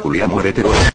Julia muérete vos.